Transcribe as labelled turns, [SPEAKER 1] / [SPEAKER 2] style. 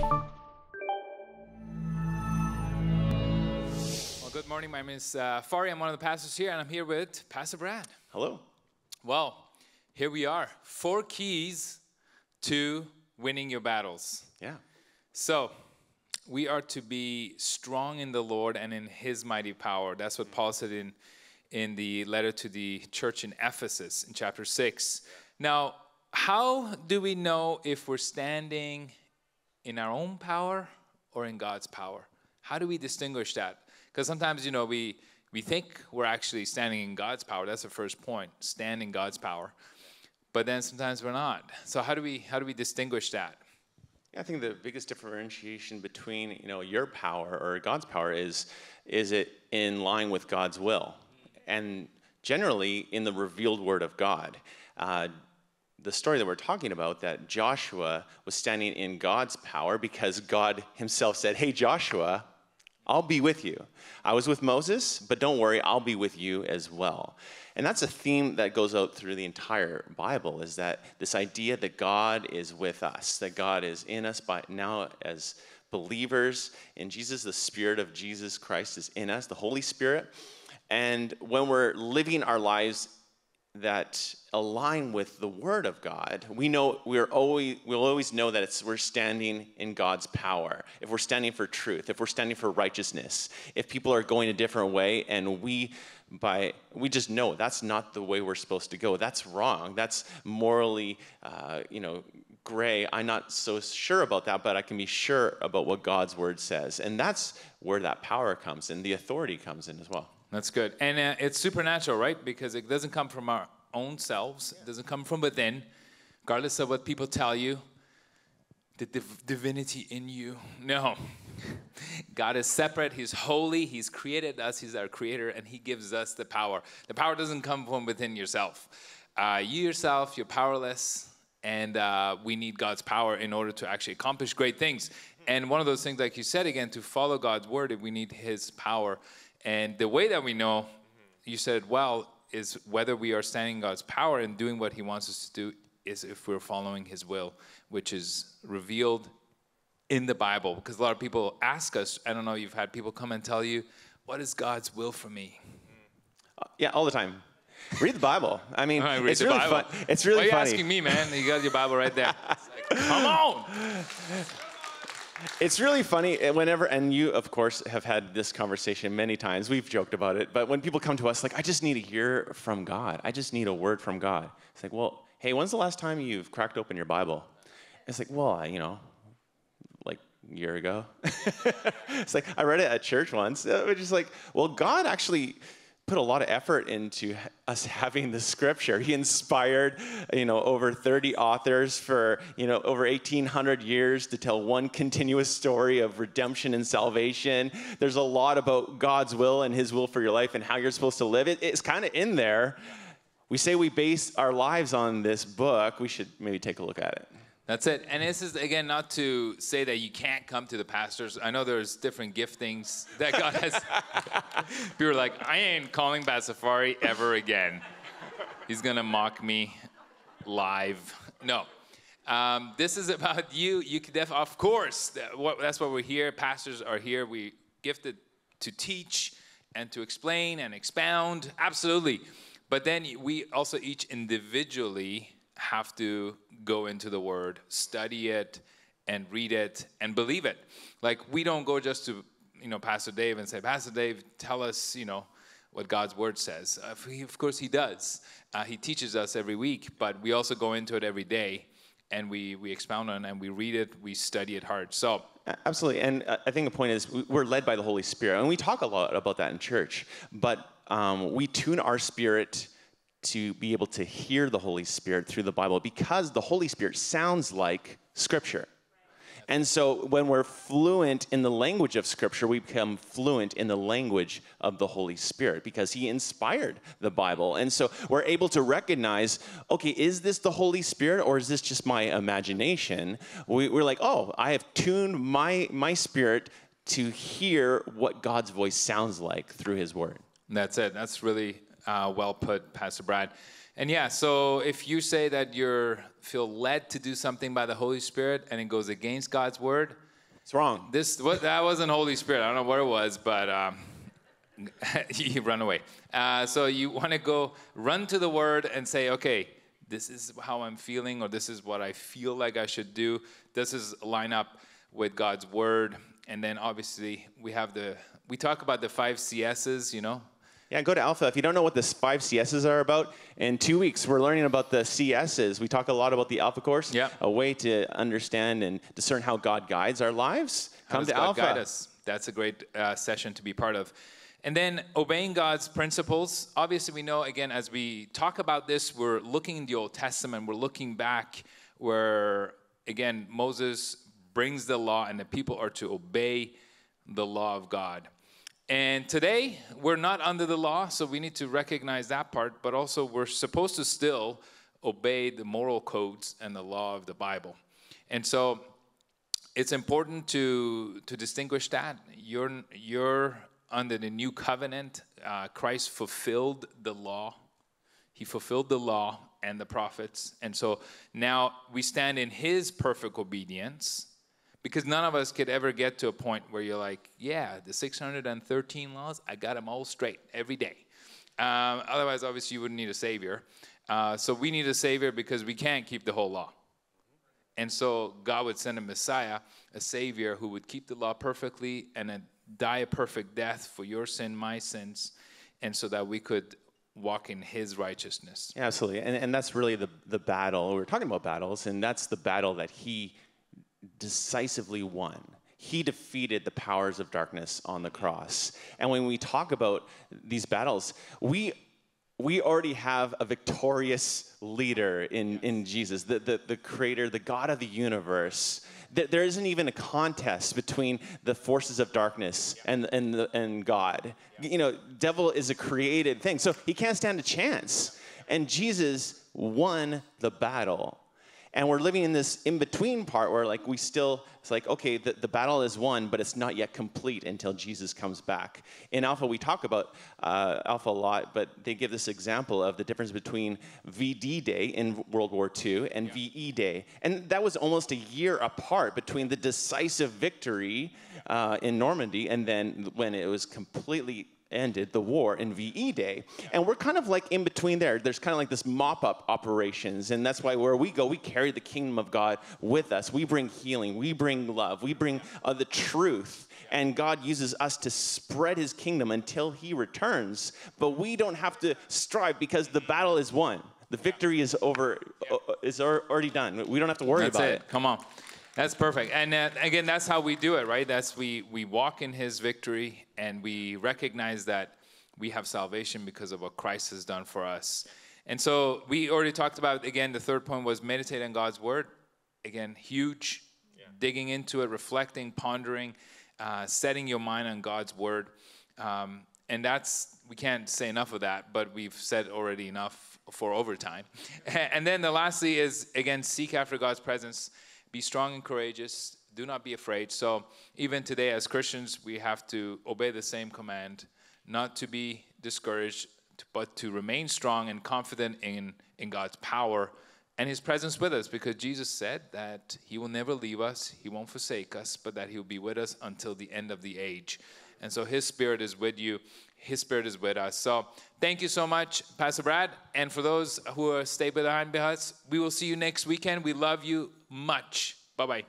[SPEAKER 1] Well, good morning. My name is uh, Fari. I'm one of the pastors here, and I'm here with Pastor Brad.
[SPEAKER 2] Hello.
[SPEAKER 1] Well, here we are. Four keys to winning your battles.
[SPEAKER 2] Yeah.
[SPEAKER 1] So, we are to be strong in the Lord and in His mighty power. That's what Paul said in, in the letter to the church in Ephesus in chapter 6. Now, how do we know if we're standing in our own power or in God's power? How do we distinguish that? Because sometimes, you know, we, we think we're actually standing in God's power. That's the first point, stand in God's power. But then sometimes we're not. So how do we how do we distinguish that?
[SPEAKER 2] I think the biggest differentiation between you know your power or God's power is is it in line with God's will, and generally in the revealed Word of God. Uh, the story that we're talking about that Joshua was standing in God's power because God Himself said, "Hey Joshua, I'll be with you. I was with Moses, but don't worry, I'll be with you as well." And that's a theme that goes out through the entire Bible is that this idea that God is with us, that God is in us by now as believers in Jesus, the Spirit of Jesus Christ is in us, the Holy Spirit. And when we're living our lives that align with the Word of God, we know we're always we'll always know that it's we're standing in God's power. If we're standing for truth, if we're standing for righteousness, if people are going a different way, and we by we just know that's not the way we're supposed to go. That's wrong. That's morally, uh, you know, gray. I'm not so sure about that, but I can be sure about what God's Word says, and that's where that power comes in, the authority comes in as well.
[SPEAKER 1] That's good. And uh, it's supernatural, right? Because it doesn't come from our own selves, it doesn't come from within, regardless of what people tell you, the div- divinity in you. No. God is separate, He's holy, He's created us, He's our creator, and He gives us the power. The power doesn't come from within yourself. Uh, you yourself, you're powerless, and uh, we need God's power in order to actually accomplish great things. And one of those things, like you said again, to follow God's word, we need His power. And the way that we know, you said well, is whether we are standing in God's power and doing what He wants us to do, is if we're following His will, which is revealed in the Bible. Because a lot of people ask us, I don't know, you've had people come and tell you, what is God's will for me?
[SPEAKER 2] Uh, yeah, all the time. Read the Bible. I mean, it's really
[SPEAKER 1] Bible.
[SPEAKER 2] fun. It's really
[SPEAKER 1] Why are you
[SPEAKER 2] funny.
[SPEAKER 1] asking me, man? You got your Bible right there. It's like, Come on.
[SPEAKER 2] It's really funny whenever, and you, of course, have had this conversation many times. We've joked about it, but when people come to us, like, I just need to hear from God. I just need a word from God. It's like, well, hey, when's the last time you've cracked open your Bible? It's like, well, I, you know, like a year ago. it's like, I read it at church once. Uh, It's just like, well, God actually put a lot of effort into us having the scripture. He inspired, you know, over 30 authors for, you know, over 1800 years to tell one continuous story of redemption and salvation. There's a lot about God's will and his will for your life and how you're supposed to live it. It's kind of in there. We say we base our lives on this book. We should maybe take a look at it.
[SPEAKER 1] That's it. And this is, again, not to say that you can't come to the pastors. I know there's different giftings that God has. People are like, I ain't calling Pastor Fari ever again. He's going to mock me live. No. Um, this is about you. You can def- of course, that's why we're here. Pastors are here. We gifted to teach and to explain and expound. Absolutely. But then we also each individually have to go into the word, study it, and read it and believe it. Like we don't go just to you know Pastor Dave and say, Pastor Dave, tell us you know what God's word says. Uh, of course, he does. Uh, he teaches us every week, but we also go into it every day, and we we expound on it and we read it, we study it hard. So
[SPEAKER 2] Absolutely, and uh, I think the point is we- we're led by the Holy Spirit, and we talk a lot about that in church. But um, we tune our spirit to be able to hear the Holy Spirit through the Bible because the Holy Spirit sounds like Scripture. And so when we're fluent in the language of Scripture, we become fluent in the language of the Holy Spirit because He inspired the Bible. And so we're able to recognize okay, is this the Holy Spirit or is this just my imagination? We, we're like, oh, I have tuned my, my spirit to hear what God's voice sounds like through His Word.
[SPEAKER 1] That's it. That's really uh, well put, Pastor Brad. And yeah, so if you say that you feel led to do something by the Holy Spirit and it goes against God's word,
[SPEAKER 2] It's wrong.
[SPEAKER 1] This what that wasn't Holy Spirit. I don't know what it was, but um, you run away. Uh, so you want to go run to the Word and say, okay, this is how I'm feeling, or this is what I feel like I should do. This is line up with God's Word, and then obviously we have the we talk about the five CSs, you know.
[SPEAKER 2] Yeah, go to Alpha. If you don't know what the five CSs are about, in two weeks we're learning about the CSs. We talk a lot about the Alpha course.
[SPEAKER 1] Yeah.
[SPEAKER 2] A way to understand and discern how God guides our lives.
[SPEAKER 1] How
[SPEAKER 2] Come to
[SPEAKER 1] God
[SPEAKER 2] Alpha.
[SPEAKER 1] guide us? That's a great uh, session to be part of. And then obeying God's principles. Obviously, we know, again, as we talk about this, we're looking in the Old Testament, we're looking back where, again, Moses brings the law and the people are to obey the law of God. And today, we're not under the law, so we need to recognize that part, but also we're supposed to still obey the moral codes and the law of the Bible. And so it's important to to distinguish that you're you're under the new covenant. Uh, Christ fulfilled the law. He fulfilled the law and the prophets, and so now we stand in His perfect obedience. Because none of us could ever get to a point where you're like, yeah, the 613 laws, I got them all straight every day. Um, otherwise, obviously, you wouldn't need a savior. Uh, so we need a savior because we can't keep the whole law. And so God would send a Messiah, a Savior who would keep the law perfectly and then die a perfect death for your sin, my sins, and so that we could walk in His righteousness.
[SPEAKER 2] Yeah, absolutely. And, and that's really the, the battle. We're talking about battles, and that's the battle that he decisively won. He defeated the powers of darkness on the cross. And when we talk about these battles, we we already have a victorious leader in, in Jesus, the, the, the creator, the God of the universe. There there isn't even a contest between the forces of darkness and, and, the, and God. You know, devil is a created thing, so he can't stand a chance. And Jesus won the battle. And we're living in this in between part where, like, we still, it's like, okay, the, the battle is won, but it's not yet complete until Jesus comes back. In Alpha, we talk about uh, Alpha a lot, but they give this example of the difference between D-Day in World War II and VE Day. And that was almost a year apart between the decisive victory uh, in Normandy and then when it was completely ended the war in VE Day. And we're kind of like in between there. There's kind of like this mop up operations. And that's why where we go, we carry the kingdom of God with us. We bring healing, we bring love, we bring uh, the truth. And God uses us to spread his kingdom until he returns. But we don't have to strive because the battle is won. The victory is over, uh, is already done. We don't have to worry
[SPEAKER 1] That's
[SPEAKER 2] about
[SPEAKER 1] it. Come on. That's perfect. And uh, again, that's how we do it, right? That's we we walk in His victory, and we recognize that we have salvation because of what Christ has done for us. And so we already talked about again. The third point was meditate on God's word. Again, huge. Digging into it, reflecting, pondering, uh, setting your mind on God's word, um, and that's we can't say enough of that. But we've said already enough for overtime. And then the lastly is again seek after God's presence. Be strong and courageous. Do not be afraid. So, even today, as Christians, we have to obey the same command not to be discouraged, but to remain strong and confident in, in God's power and His presence with us, because Jesus said that He will never leave us, He won't forsake us, but that He will be with us until the end of the age. And so, His Spirit is with you, His Spirit is with us. So, thank you so much, Pastor Brad. And for those who are stay behind us, we will see you next weekend. We love you much. Bye bye.